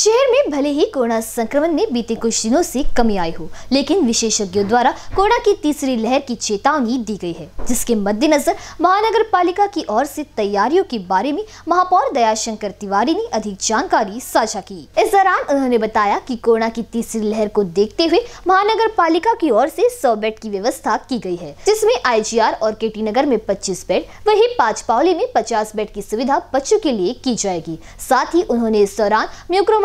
शहर में भले ही कोरोना संक्रमण में बीते कुछ दिनों से कमी आई हो, लेकिन विशेषज्ञों द्वारा कोरोना की तीसरी लहर की चेतावनी दी गई है, जिसके मद्देनजर महानगर पालिका की ओर से तैयारियों के बारे में महापौर दयाशंकर तिवारी ने अधिक जानकारी साझा की। इस दौरान उन्होंने बताया कि कोरोना की तीसरी लहर को देखते हुए महानगर पालिका की ओर ऐसी सौ बेड की व्यवस्था की गई है, जिसमें आईजीआर और केटी नगर में 25 बेड, वही पाँच पावली में 50 बेड की सुविधा बच्चों के लिए की जाएगी। साथ ही उन्होंने इस दौरान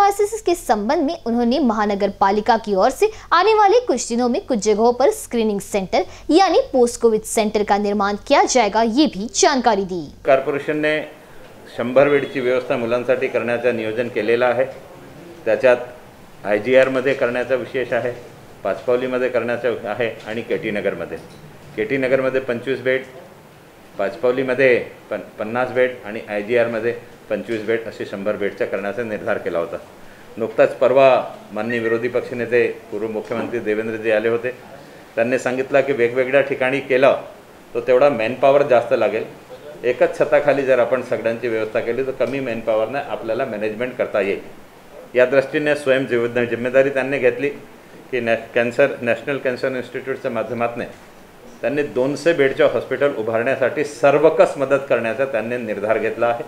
म्यूक्रोमाइसिस के संबंध में उन्होंने महानगर पालिका की ओर से आने वाले कुछ दिनों में कुछ जगहों पर स्क्रीनिंग सेंटर यानी पोस्ट कोविड सेंटर का निर्माण किया जाएगा ये भी जानकारी दी। कॉर्पोरेशनने शंभर बेडची व्यवस्था मुलांसाठी करण्याचं नियोजन केलेलं आहे. त्याच्यात आय जी आरमध्ये करण्याचा विशेष आहे पाचपावलीमध्ये करण्याचा आहे आणि के टी नगरमध्ये के टी नगरमध्ये पंचवीस बेड पाचपावलीमध्ये पन पन्नास बेड आणि आय जी आरमध्ये पंचवीस बेड असे शंभर बेडच्या करण्याचा निर्धार केला होता. नुकताच परवा माननीय विरोधी पक्षनेते पूर्व मुख्यमंत्री देवेंद्रजी आले होते. त्यांनी सांगितलं की वेगवेगळ्या ठिकाणी केलं तर तेवढा मॅनपॉवर जास्त लागेल. एकच छताखाली जर आपण सगळ्यांची व्यवस्था केली तर कमी मॅनपॉवरने आपल्याला मॅनेजमेंट करता येईल. या दृष्टीने स्वयं जीव जिम्मेदारी त्यांनी घेतली की नॅ कॅन्सर नॅशनल कॅन्सर इन्स्टिट्यूटच्या माध्यमातून त्यांनी दोनशे बेडच्या हॉस्पिटल उभारण्यासाठी सर्वकस मदत करण्याचा त्यांनी निर्धार घेतला आहे.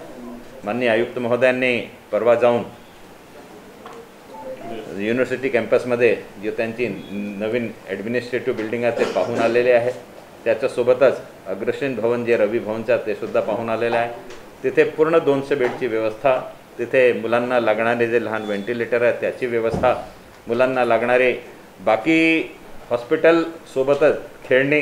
माननीय आयुक्त महोदयांनी परवा जाऊन युनिव्हर्सिटी कॅम्पसमध्ये जे त्यांची नवीन ॲडमिनिस्ट्रेटिव्ह बिल्डिंग आहे ते पाहून आलेले आहे. त्याच्यासोबतच अग्रसेन भवन जे रवी भवनचं ते सुद्धा पाहून आलेलं आहे. तिथे पूर्ण दोनशे बेडची व्यवस्था तिथे मुलांना लागणारे जे लहान व्हेंटिलेटर आहेत त्याची व्यवस्था मुलांना लागणारे बाकी हॉस्पिटलसोबतच खेळणी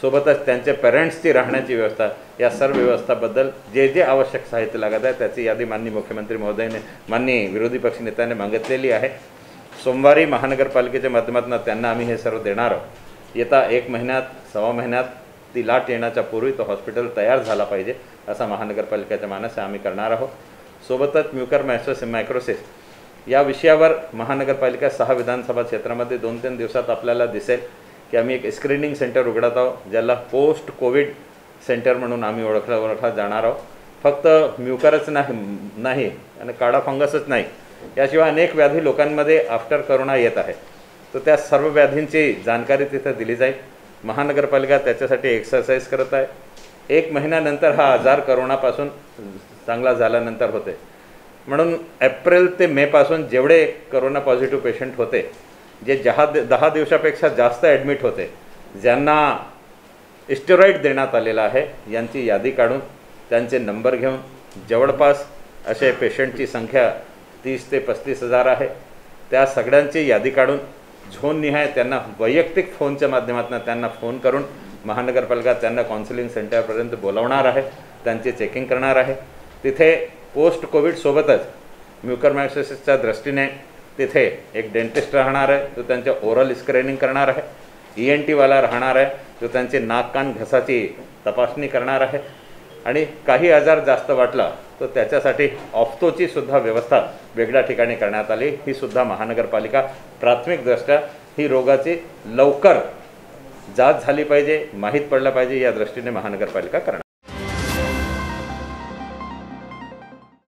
सोबतच त्यांच्या पेरेंट्सची राहण्याची व्यवस्था या सर्व व्यवस्थाबद्दल जे जे आवश्यक साहित्य लागत आहे त्याची यादी माननीय मुख्यमंत्री महोदयाने माननीय विरोधी पक्षनेत्याने मागितलेली आहे. सोमवारी महानगरपालिकेच्या माध्यमातून त्यांना आम्ही हे सर्व देणार आहोत. येता एक महिन्यात सव्वा महिन्यात ती लाट येण्याच्या पूर्वी तो हॉस्पिटल तयार झाला पाहिजे असा महानगरपालिकेच्या मानस आम्ही करणार आहोत. सोबतच म्युकर मॅसोस मायक्रोसिस या विषयावर महानगरपालिका सहा विधानसभा क्षेत्रामध्ये दोन तीन दिवसात आपल्याला दिसेल. की आम्ही एक स्क्रीनिंग सेंटर उघडत आहोत ज्याला पोस्ट कोविड सेंटर म्हणून आम्ही ओळखला ओळखला जाणार आहोत. फक्त म्युकरच नाही नाही आणि काळा फंगसच नाही. याशिवाय अनेक व्याधी लोकांमध्ये आफ्टर करोना येत आहे. तर त्या सर्व व्याधींची जाणकारी तिथं दिली जाईल. महानगरपालिका त्याच्यासाठी एक्सरसाइज करत आहे. एक महिन्यानंतर हा आजार करोनापासून चांगला झाल्यानंतर होते. म्हणून एप्रिल ते मेपासून जेवढे करोना पॉझिटिव्ह पेशंट होते जे जहा दहा दिवसापेक्षा जास्त ॲडमिट होते ज्यांना इस्टेरॉईड देण्यात आलेला आहे यांची यादी काढून त्यांचे नंबर घेऊन जवळपास असे पेशंटची संख्या तीस ते पस्तीस हजार आहे. त्या सगळ्यांची यादी काढून झोन निहाय त्यांना वैयक्तिक फोनच्या माध्यमातून त्यांना फोन करून महानगरपालिका त्यांना काउन्सिलिंग सेंटरपर्यंत बोलावणार आहे त्यांचे चेकिंग करणार आहे. तिथे पोस्ट कोविडसोबतच म्युकरमॅक्सिसच्या दृष्टीने तिथे एक डेंटिस्ट राहणार आहे तो त्यांच्या ओरल स्क्रीनिंग करणार आहे. ई एन टीवाला राहणार आहे तो त्यांची नाक कान घसाची तपासणी करणार आहे. आणि काही आजार जास्त वाटला तर त्याच्यासाठी ऑफ्तोची सुद्धा व्यवस्था वेगळ्या ठिकाणी करण्यात आली. ही सुद्धा महानगरपालिका प्राथमिकदृष्ट्या ही रोगाची लवकर जात झाली पाहिजे माहीत पडलं पाहिजे या दृष्टीने महानगरपालिका करणार